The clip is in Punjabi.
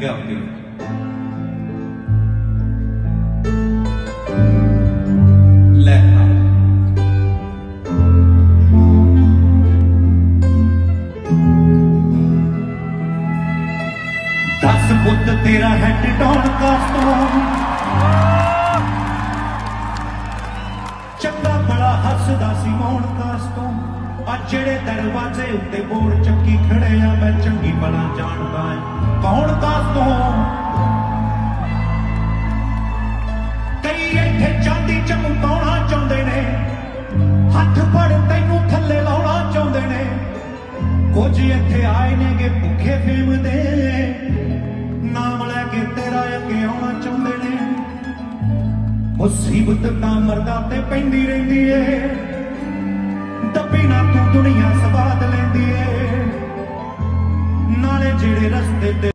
ਲਿਖਿਆ ਹੁੰਦੀ ਲੈ ਆ ਦਸ ਪੁੱਤ, ਤੇਰਾ ਹੈਡ ਡਾਉਨ ਕਾਸਟੋਂ ਚੰਗਾ ਬੜਾ ਹੱਸਦਾ ਸੀ ਮੌਣ ਕਾਸਟੋਂ ਆ ਜਿਹੜੇ ਦਰਵਾਜ਼ੇ ਉੱਤੇ ਬੋਰਡ ਚੱਕੀ ਖੜੇ ਆ, ਮੈਂ ਚੰਗੀ ਬੜਾ ਜਾਣਦਾ ਆਂ। ਕੌਣ ਕਾਸਟੋਂ ਕਈ ਇੱਥੇ ਚਾਂਦੀ ਚਮਕਾਉਣਾ ਚਾਹੁੰਦੇ ਨੇ। ਹੱਥ ਫੜ ਤੈਨੂੰ ਥੱਲੇ ਲਾਉਣਾ ਚਾਹੁੰਦੇ ਨੇ। ਕੁਝ ਇੱਥੇ ਆਏ ਨੇਗੇ ਭੁੱਖੇ ਫੇਮ ਦੇ। ਨਾਮ ਲੈ ਕੇ ਤੇਰਾ ਅੱਗੇ ਆਉਣਾ ਚਾਹੁੰਦੇ ਨੇ। ਮੁਸੀਬਤ ਤਾਂ ਮਰਦਾ ਤੇ ਪੈਂਦੀ ਰਹਿੰਦੀ ਏ। ਨਾਲੇ ਜਿਹੜੇ ਰਸਤੇ ਤੇ